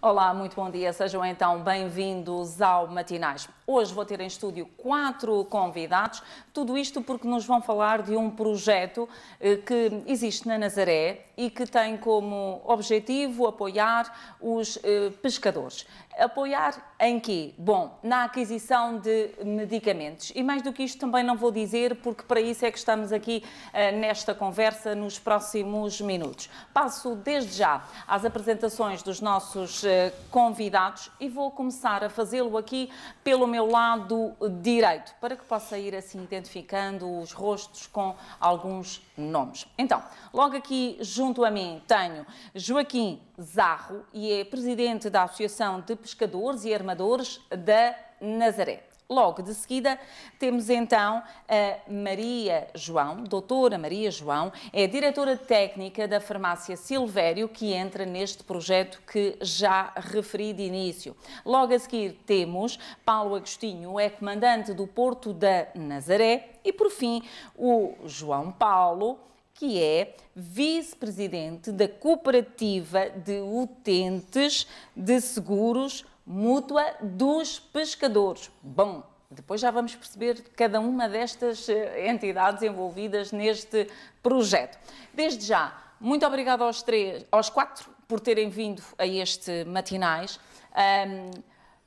Olá, muito bom dia. Sejam então bem-vindos ao Matinais. Hoje vou ter em estúdio quatro convidados, tudo isto porque nos vão falar de um projeto eh, que existe na Nazaré e que tem como objetivo apoiar os eh, pescadores. Apoiar em quê? Bom, na aquisição de medicamentos. E mais do que isto também não vou dizer, porque para isso é que estamos aqui uh, nesta conversa nos próximos minutos. Passo desde já às apresentações dos nossos uh, convidados e vou começar a fazê-lo aqui pelo meu lado direito, para que possa ir assim identificando os rostos com alguns nomes. Então, logo aqui junto a mim tenho Joaquim Zarro e é presidente da Associação de Pescadores e Armadores da Nazaré. Logo de seguida, temos então a Maria João, doutora Maria João, é diretora técnica da farmácia Silvério, que entra neste projeto que já referi de início. Logo a seguir, temos Paulo Agostinho, é comandante do Porto da Nazaré. E, por fim, o João Paulo, que é vice-presidente da Cooperativa de Utentes de Seguros mútua dos pescadores. Bom, depois já vamos perceber cada uma destas eh, entidades envolvidas neste projeto. Desde já, muito obrigado aos, três, aos quatro por terem vindo a este matinais. Um,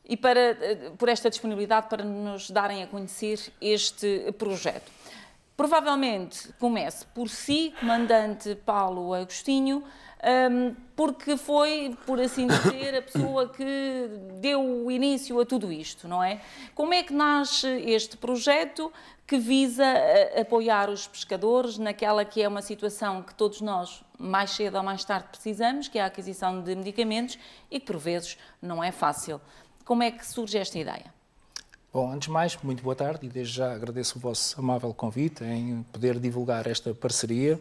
e para, eh, por esta disponibilidade para nos darem a conhecer este projeto. Provavelmente comece por si, comandante Paulo Agostinho, um, porque foi, por assim dizer, a pessoa que deu o início a tudo isto, não é? Como é que nasce este projeto que visa apoiar os pescadores naquela que é uma situação que todos nós, mais cedo ou mais tarde, precisamos, que é a aquisição de medicamentos e que, por vezes, não é fácil. Como é que surge esta ideia? Bom, antes de mais, muito boa tarde e desde já agradeço o vosso amável convite em poder divulgar esta parceria.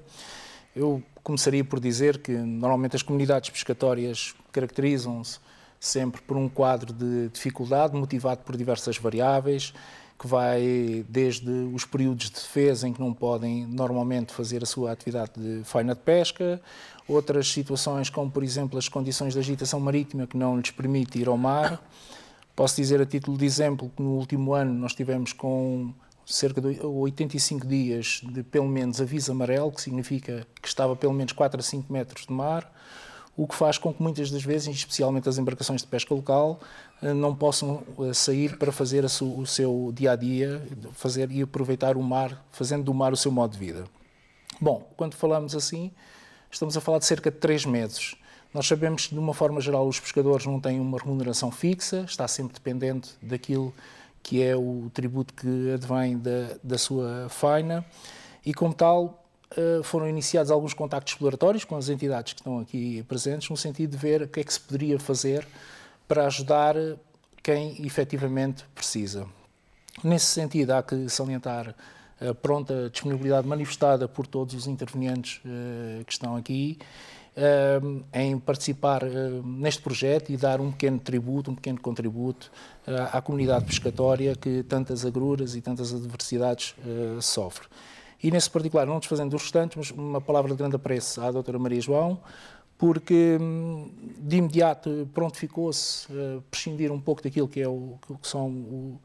Eu começaria por dizer que normalmente as comunidades pescatórias caracterizam-se sempre por um quadro de dificuldade motivado por diversas variáveis, que vai desde os períodos de defesa em que não podem normalmente fazer a sua atividade de faina de pesca, outras situações como, por exemplo, as condições de agitação marítima que não lhes permite ir ao mar. Posso dizer a título de exemplo que no último ano nós tivemos com cerca de 85 dias de pelo menos aviso amarelo, que significa que estava pelo menos 4 a 5 metros de mar, o que faz com que muitas das vezes, especialmente as embarcações de pesca local, eh, não possam eh, sair para fazer o seu dia a dia, fazer e aproveitar o mar, fazendo do mar o seu modo de vida. Bom, quando falamos assim, estamos a falar de cerca de 3 meses. Nós sabemos que, de uma forma geral, os pescadores não têm uma remuneração fixa, está sempre dependente daquilo que é o tributo que advém da, da sua faina, e como tal eh, foram iniciados alguns contactos exploratórios com as entidades que estão aqui presentes, no sentido de ver o que é que se poderia fazer para ajudar quem efetivamente precisa. Nesse sentido, há que salientar a pronta disponibilidade manifestada por todos os intervenientes uh, que estão aqui em participar uh, neste projeto e dar um pequeno tributo, um pequeno contributo à comunidade pescatória que tantas agruras e tantas adversidades sofre. E nesse particular, não desfazendo dos restantes, mas uma palavra de grande apreço à doutora Maria João, porque hum, de imediato prontificou-se a prescindir um pouco daquilo que, é o, que são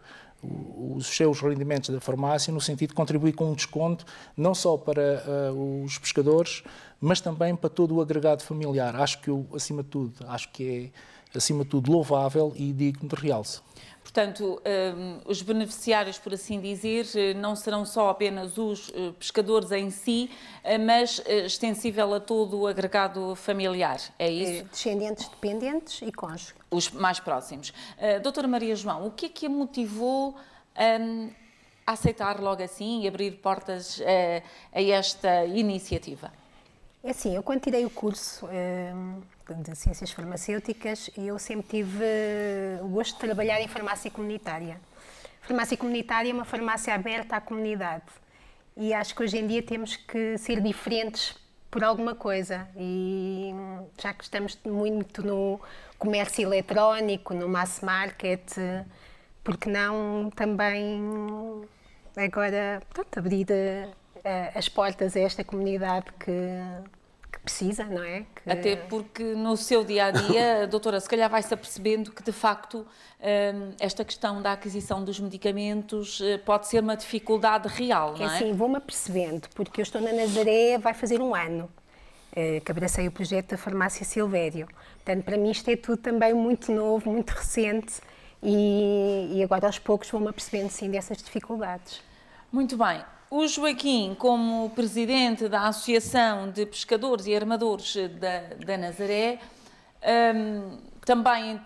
os seus rendimentos da farmácia, no sentido de contribuir com um desconto, não só para uh, os pescadores, mas também para todo o agregado familiar. Acho que, eu, acima de tudo, acho que é, acima de tudo, louvável e digno de realce. Portanto, um, os beneficiários, por assim dizer, eh, não serão só apenas os uh, pescadores em si, uh, mas extensível a todo o agregado familiar, é isso? descendentes, dependentes e cônjuges. Os mais próximos. doutora Maria João, o que é que a motivou um, a aceitar logo assim e abrir portas a esta iniciativa? É assim, eu quando tirei o curso hum, de Ciências Farmacêuticas, eu sempre tive o gosto de trabalhar em farmácia comunitária. Farmácia comunitária é uma farmácia aberta à comunidade e acho que hoje em dia temos que ser diferentes por alguma coisa e já que estamos muito no comércio eletrónico, no mass market, porque não também agora pronto, abrir uh, as portas a esta comunidade que precisa, não é? Que... Até porque no seu dia a dia, doutora, se calhar vai-se apercebendo que de facto hum, esta questão da aquisição dos medicamentos eh, pode ser uma dificuldade real, não é? É assim, vou-me apercebendo, porque eu estou na Nazaré, vai fazer um ano eh, que abracei o projeto da Farmácia Silvério. Portanto, para mim isto é tudo também muito novo, muito recente e, e agora aos poucos vou-me apercebendo sim dessas dificuldades. Muito bem. O Joaquim, como presidente da Associação de Pescadores e Armadores da, da Nazaré, um, também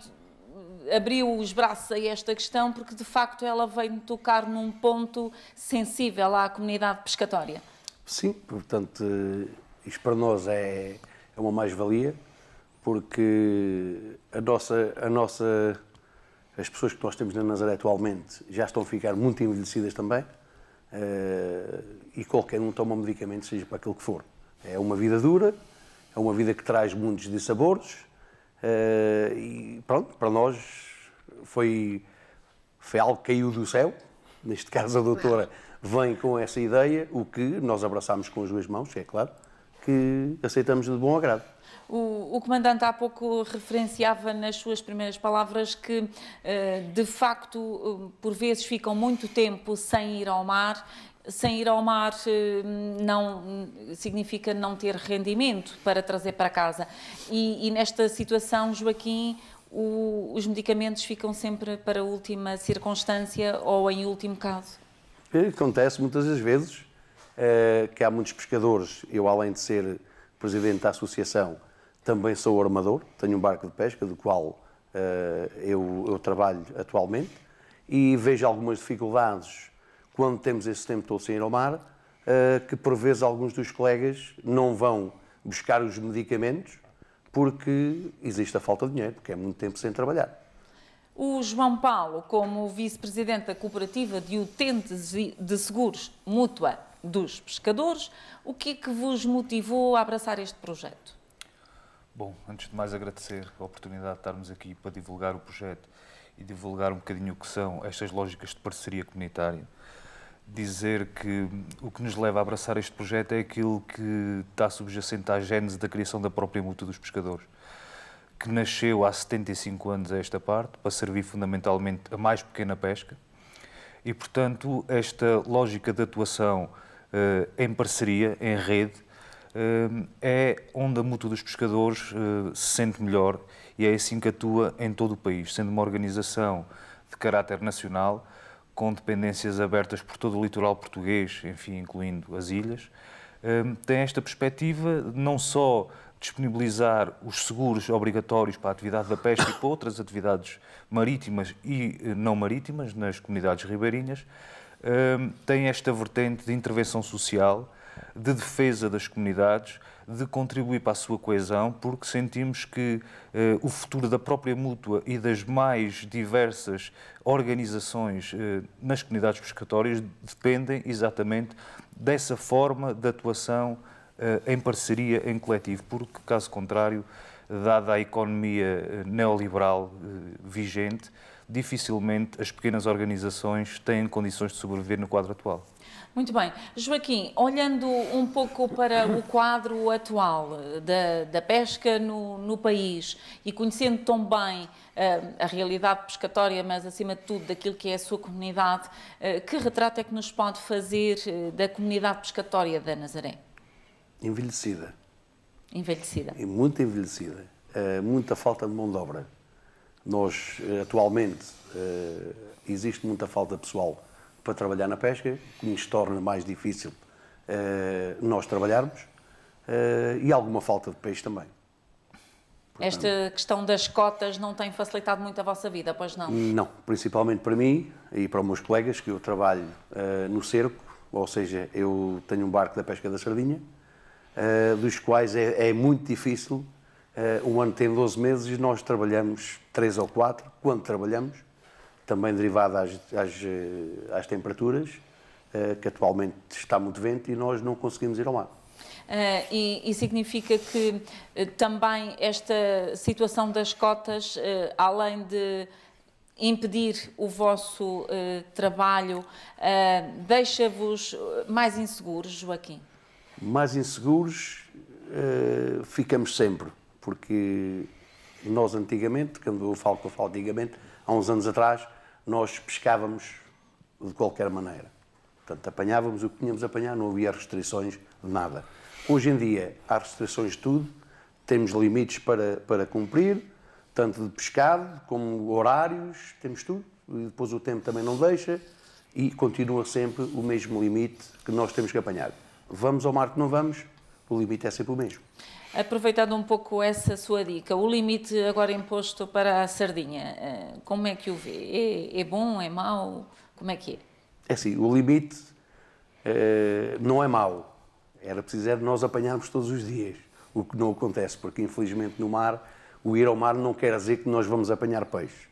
abriu os braços a esta questão porque, de facto, ela veio tocar num ponto sensível à comunidade pescatória. Sim, portanto, isto para nós é, é uma mais-valia, porque a nossa, a nossa, as pessoas que nós temos na Nazaré atualmente já estão a ficar muito envelhecidas também e qualquer um toma medicamento, seja para aquilo que for. É uma vida dura, é uma vida que traz muitos dissabores uh, e pronto, para nós foi, foi algo que caiu do céu. Neste caso, a doutora vem com essa ideia, o que nós abraçamos com as duas mãos, é claro, que aceitamos de bom agrado. O, o, comandante há pouco referenciava nas suas primeiras palavras que, eh, de facto, eh, por vezes ficam muito tempo sem ir ao mar. Sem ir ao mar eh, não significa não ter rendimento para trazer para casa. E, e nesta situação, Joaquim, o, os medicamentos ficam sempre para última circunstância ou em último caso? Acontece muitas das vezes que há muitos pescadores, eu além de ser presidente da associação, também sou armador, tenho um barco de pesca, do qual uh, eu, eu, trabalho atualmente, e vejo algumas dificuldades quando temos esse tempo todo sem ir ao mar, uh, que por vezes alguns dos colegas não vão buscar os medicamentos porque existe a falta de dinheiro, porque é muito tempo sem trabalhar. O João Paulo, como vice-presidente da Cooperativa de Utentes de Seguros Mútua dos Pescadores, o que é que vos motivou a abraçar este projeto? Bom, antes de mais agradecer a oportunidade de estarmos aqui para divulgar o projeto e divulgar um bocadinho o que são estas lógicas de parceria comunitária. Dizer que o que nos leva a abraçar este projeto é aquilo que está subjacente à gênese da criação da própria mútua dos pescadores, que nasceu há 75 anos a esta parte, para servir fundamentalmente a mais pequena pesca. E, portanto, esta lógica de atuação em parceria, em rede, é onde a Mútua dos Pescadores eh, se sente melhor e é assim que atua em todo o país, sendo uma organização de caráter nacional, com dependências abertas por todo o litoral português, enfim, incluindo as ilhas, tem esta perspectiva não só disponibilizar os seguros obrigatórios para a atividade da pesca e para outras atividades marítimas e eh, não marítimas nas comunidades ribeirinhas, tem esta vertente de intervenção social de defesa das comunidades, de contribuir para a sua coesão, porque sentimos que eh, o futuro da própria mútua e das mais diversas organizações eh, nas comunidades pescatórias dependem exatamente dessa forma de atuação eh, em parceria, em coletivo, porque, caso contrário, dada a economia neoliberal vigente, dificilmente as pequenas organizações têm condições de sobreviver no quadro atual. Muito bem. Joaquim, olhando um pouco para o quadro atual da, da pesca no, no, país e conhecendo tão bem uh, a realidade pescatória, mas acima de tudo daquilo que é a sua comunidade, uh, que retrato é que nos pode fazer uh, da comunidade pescatória da Nazaré? Envelhecida. Envelhecida. E muito envelhecida. muita falta de mão de obra. Nós, atualmente, existe muita falta pessoal para trabalhar na pesca, que nos torna mais difícil uh, nós trabalharmos e alguma falta de peixe também. Portanto, Esta questão das cotas não tem facilitado muito a vossa vida, pois não? Não, principalmente para mim e para os meus colegas, que eu trabalho no cerco, ou seja, eu tenho um barco da pesca da sardinha, dos quais é, é muito difícil. Um ano tem 12 meses e nós trabalhamos 3 ou 4, quando trabalhamos, também derivada às, às, eh, às temperaturas, uh, que atualmente está muito vento e nós não conseguimos ir ao mar. Uh, e, e, significa que uh, também esta situação das cotas, uh, além de impedir o vosso trabalho, deixa-vos mais inseguros, Joaquim? Mais inseguros, uh, ficamos sempre, porque nós antigamente, quando eu falo que eu falo antigamente, há uns anos atrás, nós pescávamos de qualquer maneira. Portanto, apanhávamos o que tínhamos a apanhar, não havia restrições de nada. Hoje em dia há restrições de tudo, temos limites para, para cumprir, tanto de pescado como horários, temos tudo. E depois o tempo também não deixa e continua sempre o mesmo limite que nós temos que apanhar. Vamos ao mar que não vamos, o limite é sempre o mesmo. Aproveitando um pouco essa sua dica, o limite agora imposto para a sardinha, eh, como é que o vê? É, é bom, é mau? Como é que é? É assim, o limite é, não é mau. Era preciso era nós apanharmos todos os dias, o que não acontece, porque infelizmente no mar, o ir ao mar não quer dizer que nós vamos apanhar peixe.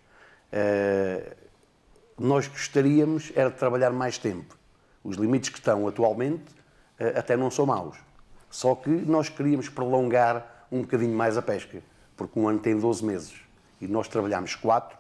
É, nós gostaríamos era de trabalhar mais tempo. Os limites que estão atualmente é, até não são maus. Só que nós queríamos prolongar um bocadinho mais a pesca, porque um ano tem 12 meses e nós trabalhamos 4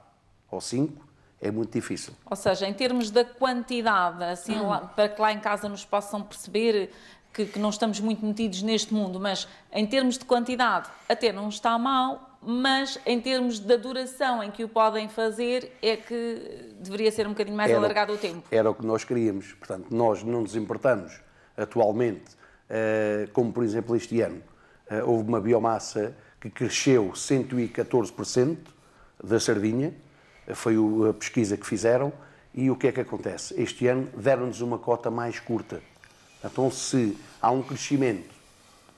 ou 5 é muito difícil. Ou seja, em termos da quantidade, assim, lá, para que lá em casa nos possam perceber que, que, não estamos muito metidos neste mundo, mas em termos de quantidade até não está mal, mas em termos da duração em que o podem fazer é que deveria ser um bocadinho mais era, alargado o tempo. Era o que nós queríamos. Portanto, nós não nos importamos atualmente, como por exemplo este ano, eh, houve uma biomassa que cresceu 114% da sardinha, foi a pesquisa que fizeram, e o que é que acontece? Este ano deram-nos uma cota mais curta. Então, se há um crescimento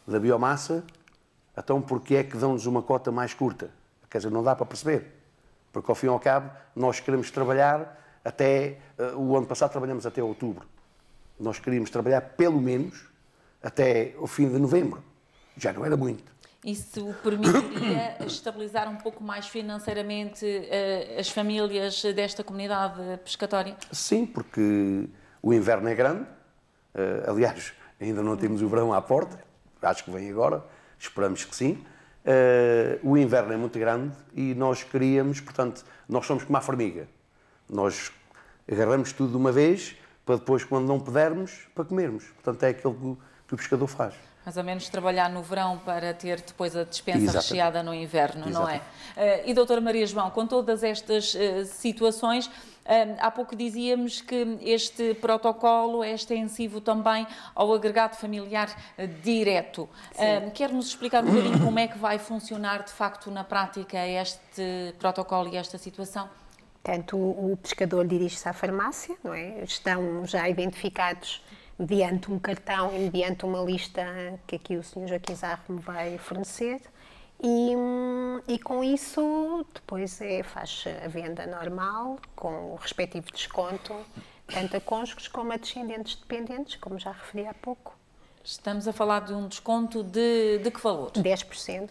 da biomassa, então porquê é que dão-nos uma cota mais curta? Quer dizer, não dá para perceber. Porque, ao fim e ao cabo, nós queremos trabalhar até. O ano passado trabalhamos até outubro. Nós queríamos trabalhar pelo menos até o fim de novembro. Já não era muito. Isso permitiria estabilizar um pouco mais financeiramente uh, as famílias desta comunidade pescatória? Sim, porque o inverno é grande. Uh, aliás, ainda não temos o verão à porta. Acho que vem agora. Esperamos que sim. Uh, o inverno é muito grande e nós queríamos, portanto, nós somos como a formiga. Nós agarramos tudo de uma vez para depois, quando não pudermos, para comermos. Portanto, é aquilo que o pescador faz. Mais ou menos trabalhar no verão para ter depois a dispensa Exatamente. recheada no inverno, Exatamente. não é? Uh, e doutora Maria João, com todas estas uh, situações, uh, há pouco dizíamos que este protocolo é extensivo também ao agregado familiar direto. Quer-nos explicar um bocadinho como é que vai funcionar de facto na prática este protocolo e esta situação? Portanto, o, o pescador dirige-se à farmácia, não é? Estão já identificados mediante um cartão e mediante uma lista que aqui o Sr. Joaquim Zarro me vai fornecer. E, e, com isso depois é, faz a venda normal, com o respectivo desconto, tanto a cônjuges como a descendentes dependentes, como já referi há pouco. Estamos a falar de um desconto de, de que valor? 10%.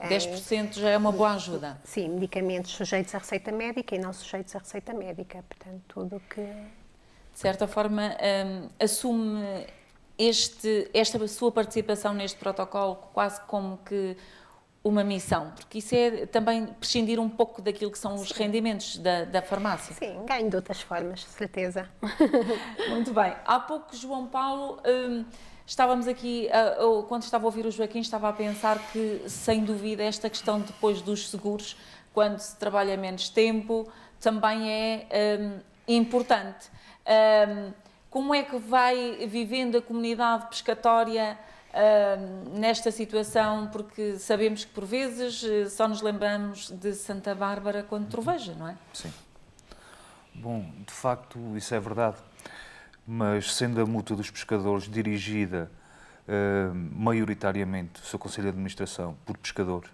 10% já é uma boa ajuda. Sim, medicamentos sujeitos à receita médica e não sujeitos à receita médica. Portanto, tudo o que de certa forma, um, assume este, esta sua participação neste protocolo quase como que uma missão, porque isso é também prescindir um pouco daquilo que são os rendimentos da, da, farmácia. Sim, ganho de outras formas, certeza. Muito bem. Há pouco, João Paulo, um, estávamos aqui, uh, quando estava a ouvir o Joaquim, estava a pensar que, sem dúvida, esta questão depois dos seguros, quando se trabalha menos tempo, também é um, importante. Um, como é que vai vivendo a comunidade pescatória nesta situação? Porque sabemos que por vezes eh, só nos lembramos de Santa Bárbara quando troveja, não é? Sim. Bom, de facto, isso é verdade. Mas sendo a mútua dos pescadores dirigida uh, maioritariamente, o seu Conselho de Administração, por pescadores,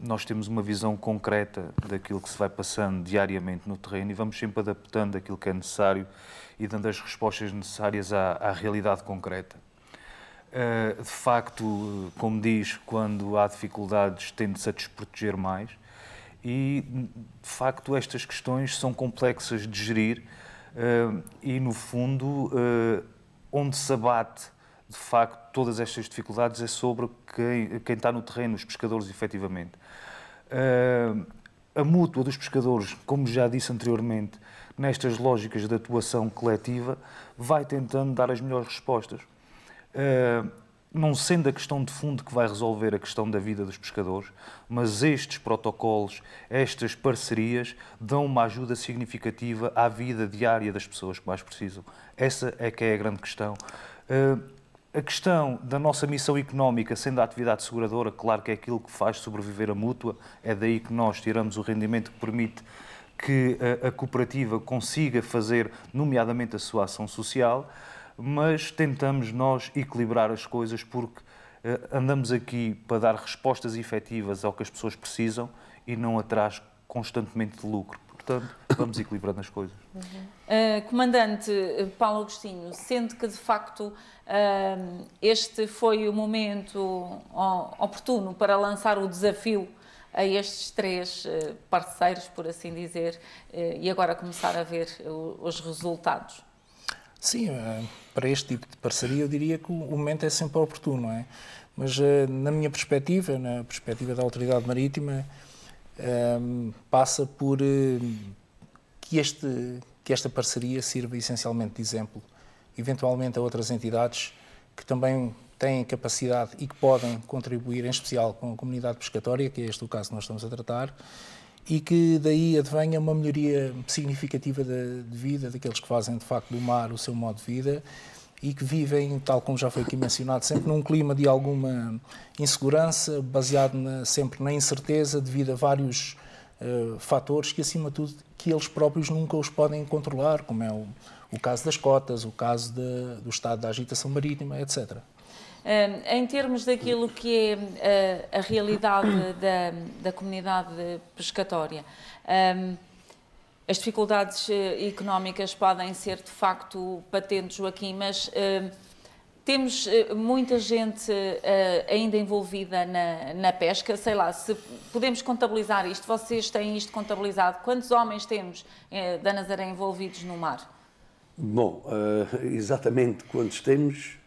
nós temos uma visão concreta daquilo que se vai passando diariamente no terreno e vamos sempre adaptando aquilo que é necessário e dando as respostas necessárias à, à realidade concreta. Uh, de facto, como diz, quando há dificuldades, tende-se a desproteger mais e, de facto, estas questões são complexas de gerir e, no fundo, uh, onde se abate de facto, todas estas dificuldades é sobre quem, quem está no terreno, os pescadores, efetivamente. Uh, a mútua dos pescadores, como já disse anteriormente, nestas lógicas de atuação coletiva, vai tentando dar as melhores respostas. Uh, não sendo a questão de fundo que vai resolver a questão da vida dos pescadores, mas estes protocolos, estas parcerias, dão uma ajuda significativa à vida diária das pessoas que mais precisam. Essa é que é a grande questão. Uh, a questão da nossa missão económica, sendo a atividade seguradora, claro que é aquilo que faz sobreviver a mútua, é daí que nós tiramos o rendimento que permite que a, a cooperativa consiga fazer, nomeadamente, a sua ação social, mas tentamos nós equilibrar as coisas porque uh, andamos aqui para dar respostas efetivas ao que as pessoas precisam e não atrás constantemente de lucro. Portanto, vamos equilibrando as coisas. Uhum. Uh, comandante Paulo Agostinho, sendo que de facto uh, este foi o momento oportuno para lançar o desafio a estes três uh, parceiros, por assim dizer, e agora começar a ver os resultados? Sim, para este tipo de parceria eu diria que o momento é sempre oportuno, não é? Mas na minha perspectiva, na perspectiva da Autoridade Marítima, um, passa por que, este, que esta parceria sirva essencialmente de exemplo, eventualmente a outras entidades que também têm capacidade e que podem contribuir, em especial com a comunidade pescatória, que é este o caso que nós estamos a tratar, e que daí advenha uma melhoria significativa de, de vida daqueles que fazem de facto do mar o seu modo de vida e que vivem, tal como já foi aqui mencionado, sempre num clima de alguma insegurança, baseado na, sempre na incerteza devido a vários uh, fatores que, acima de tudo, que eles próprios nunca os podem controlar, como é o, o caso das cotas, o caso de, do estado da agitação marítima, etc. Em termos daquilo que é eh, a realidade da, da comunidade pescatória, as dificuldades eh, económicas podem ser de facto patentes, Joaquim, mas uh, temos uh, muita gente ainda envolvida na, na, pesca. Sei lá, se podemos contabilizar isto, vocês têm isto contabilizado. Quantos homens temos da Nazaré envolvidos no mar? Bom, exatamente quantos temos,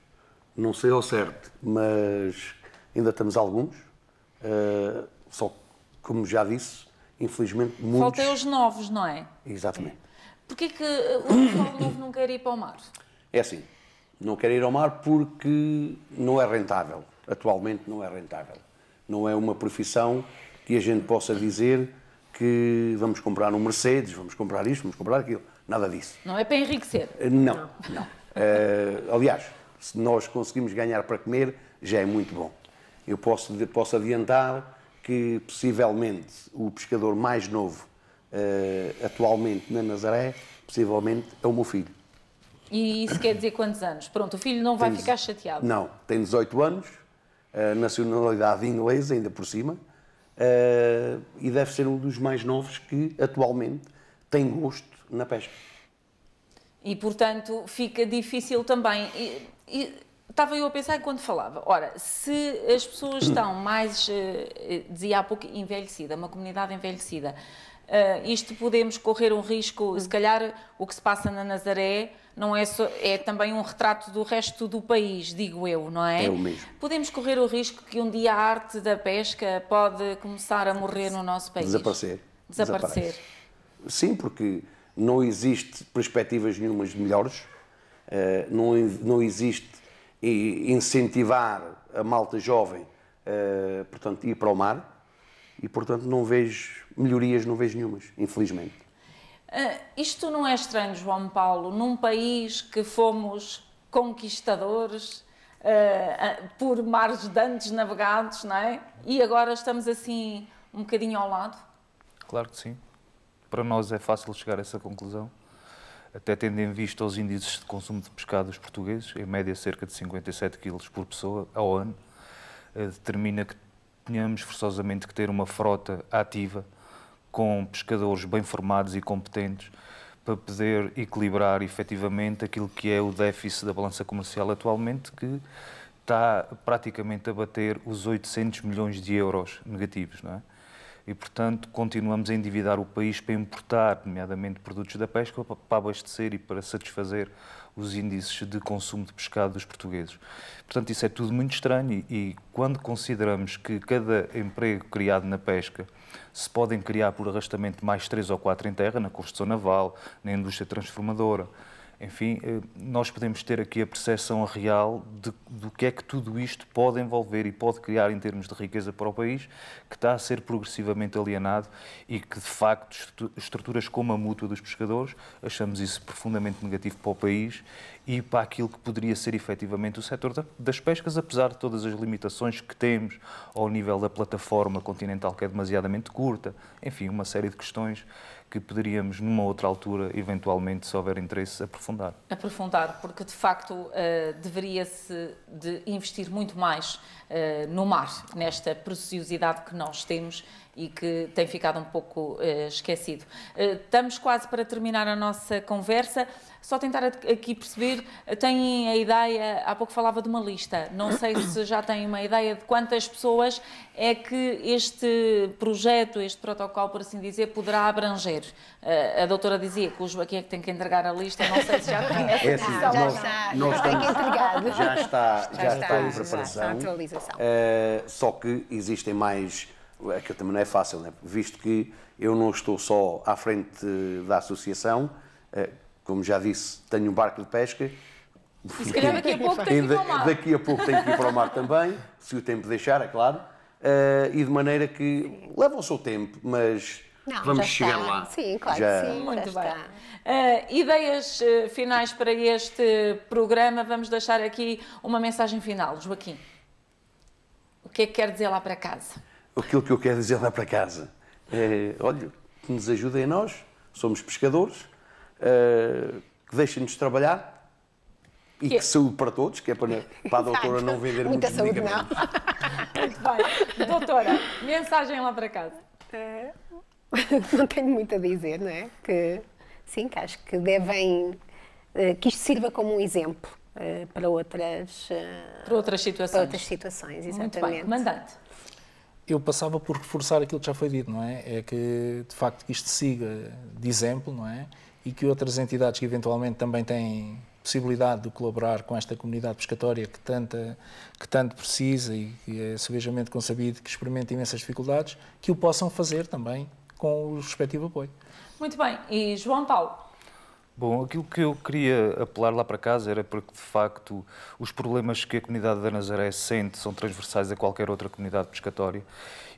não sei ao certo, mas ainda temos alguns. só, como já disse, infelizmente, muitos... Faltam os novos, não é? Exatamente. Porquê que o pessoal novo não quer ir para o mar? É assim, não quer ir ao mar porque não é rentável. Atualmente não é rentável. Não é uma profissão que a gente possa dizer que vamos comprar um Mercedes, vamos comprar isto, vamos comprar aquilo. Nada disso. Não é para enriquecer? Não, não. não. Uh, aliás, se nós conseguimos ganhar para comer, já é muito bom. Eu posso, posso adiantar que possivelmente o pescador mais novo uh, atualmente na Nazaré, possivelmente é o meu filho. E isso quer dizer quantos anos? Pronto, o filho não vai tem, ficar chateado. Não, tem 18 anos, uh, nacionalidade inglesa ainda por cima, uh, e deve ser um dos mais novos que atualmente tem gosto na pesca. E, portanto, fica difícil também. E, e, Estava eu a pensar enquanto falava. Ora, se as pessoas estão mais, eh, dizia há pouco, envelhecida, uma comunidade envelhecida, uh, isto podemos correr um risco, se calhar o que se passa na Nazaré não é, só, é também um retrato do resto do país, digo eu, não é? É o mesmo. Podemos correr o risco que um dia a arte da pesca pode começar a morrer no nosso país? Desaparecer. Desaparecer. Desaparece. Sim, porque não existe perspectivas nenhumas melhores, uh, não, não existe e incentivar a malta jovem, uh, portanto, ir para o mar e, portanto, não vejo melhorias, não vejo nenhumas, infelizmente. Uh, isto não é estranho, João Paulo, num país que fomos conquistadores uh, por mares dantes navegados, não é? E agora estamos assim um bocadinho ao lado? Claro que sim. Para nós é fácil chegar a essa conclusão até tendo em vista os índices de consumo de pescado dos portugueses, em média cerca de 57 kg por pessoa ao ano, eh, determina que tenhamos forçosamente que ter uma frota ativa com pescadores bem formados e competentes para poder equilibrar efetivamente aquilo que é o déficit da balança comercial atualmente, que está praticamente a bater os 800 milhões de euros negativos. Não é? E, portanto, continuamos a endividar o país para importar, nomeadamente produtos da pesca, para abastecer e para satisfazer os índices de consumo de pescado dos portugueses. Portanto, isso é tudo muito estranho e, e quando consideramos que cada emprego criado na pesca se podem criar por arrastamento mais três ou quatro em terra, na construção naval, na indústria transformadora, enfim, eh, nós podemos ter aqui a percepção real de, do que é que tudo isto pode envolver e pode criar em termos de riqueza para o país, que está a ser progressivamente alienado e que, de facto, estruturas como a mútua dos pescadores, achamos isso profundamente negativo para o país e para aquilo que poderia ser efetivamente o setor das pescas, apesar de todas as limitações que temos ao nível da plataforma continental, que é demasiadamente curta, enfim, uma série de questões que poderíamos, numa outra altura, eventualmente, se houver interesse, aprofundar. Aprofundar, porque de facto uh, deveria-se de investir muito mais uh, no mar, nesta preciosidade que nós temos e que tem ficado um pouco uh, esquecido. estamos quase para terminar a nossa conversa. Só tentar aqui perceber, têm a ideia, há pouco falava de uma lista, não sei se já têm uma ideia de quantas pessoas é que este projeto, este protocolo, por assim dizer, poderá abranger. Uh, a doutora dizia que o Joaquim é que tem que entregar a lista, não sei se já tem é assim, já, nós, está, nós já estamos. Já está, já, já está, em preparação. Já está atualização. Uh, só que existem mais, aquilo também não é fácil, né? visto que eu não estou só à frente da associação, uh, como já disse, tenho um barco de pesca. E se calhar daqui a pouco tem que ir para o mar. Daqui a pouco tenho que ir para o mar também, se o tempo deixar, é claro. Uh, e de maneira que leva o seu tempo, mas não, vamos chegar está. lá. Sim, claro já. que sim. Muito bem. Uh, ideias uh, finais para este programa. Vamos deixar aqui uma mensagem final. Joaquim, o que é que quer dizer lá para casa? Aquilo que eu quero dizer lá para casa é, olha, que nos ajudem a nós, somos pescadores, uh, que deixem-nos trabalhar e que, que saúde para todos, que é para, para a doutora não vender Muita muitos saúde. Não. Muito bem. Doutora, mensagem lá para casa. Uh, não tenho muito a dizer, não é? Que, sim, que acho que devem, uh, que isto sirva como um exemplo uh, para outras... para outras situações. Para outras situações, exatamente. Muito bem. Comandante eu passava por reforçar aquilo que já foi dito, não é? É que, de facto, isto siga de exemplo, não é? e que outras entidades que eventualmente também têm possibilidade de colaborar com esta comunidade pescatória que, tanta, que tanto precisa e que é sabejamente consabido que experimenta imensas dificuldades, que o possam fazer também com o respectivo apoio. Muito bem. E João Paulo? Bom, aquilo que eu queria apelar lá para casa era porque, de facto, os problemas que a comunidade da Nazaré sente são transversais a qualquer outra comunidade pescatória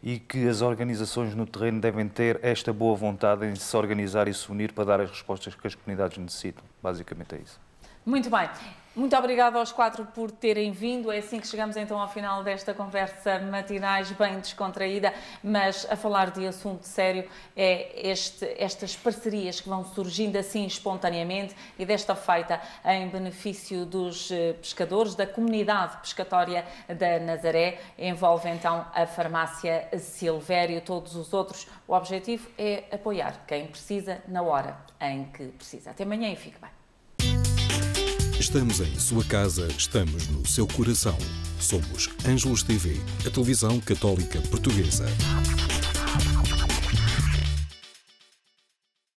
e que as organizações no terreno devem ter esta boa vontade em se organizar e se unir para dar as respostas que as comunidades necessitam. Basicamente é isso. Muito bem. Muito obrigada aos quatro por terem vindo. É assim que chegamos então ao final desta conversa matinais bem descontraída, mas a falar de assunto sério é este, estas parcerias que vão surgindo assim espontaneamente e desta feita em benefício dos eh, pescadores, da comunidade pescatória da Nazaré. Envolve então a farmácia Silvério, todos os outros. O objetivo é apoiar quem precisa na hora em que precisa. Até amanhã e fique bem. Estamos em sua casa, estamos no seu coração. Somos Ângelos TV, a televisão católica portuguesa.